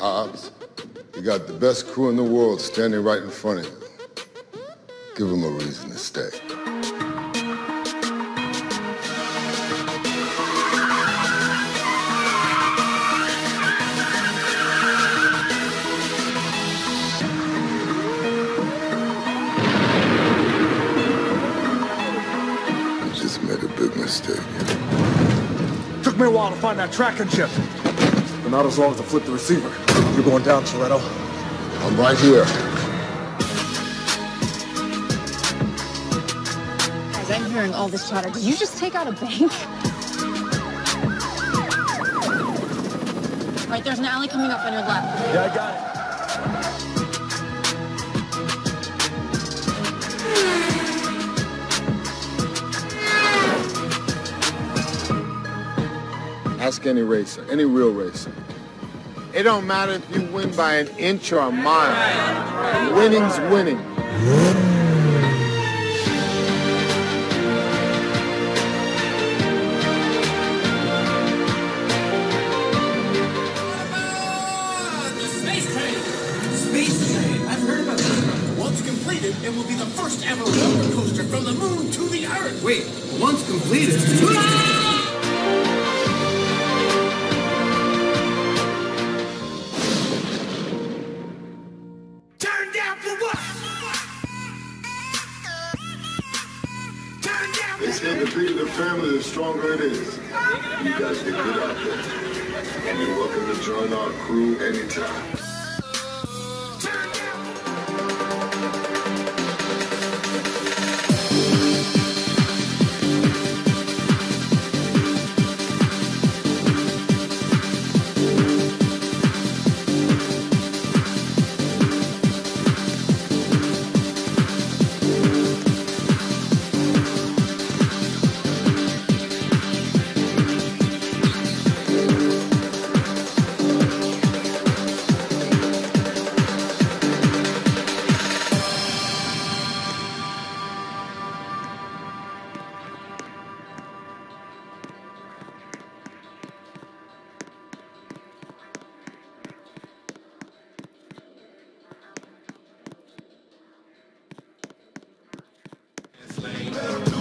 Hobbs. You got the best crew in the world standing right in front of you. Give them a reason to stay. You just made a big mistake. Took me a while to find that tracking chip. But not as long as I flip the receiver. You're going down, Toretto. I'm right here. Guys, I'm hearing all this chatter. Did you just take out a bank? Right, there's an alley coming up on your left. Yeah, I got it. Ask any racer, any real racer. It don't matter if you win by an inch or a mile. Winning's winning. The space train! Space train? I've heard about this. Once completed, it will be the first ever roller coaster from the moon to the earth. Wait, once completed? Ah! Say the bigger the family, the stronger it is. You guys did good out there. And you're welcome to join our crew anytime. This lane.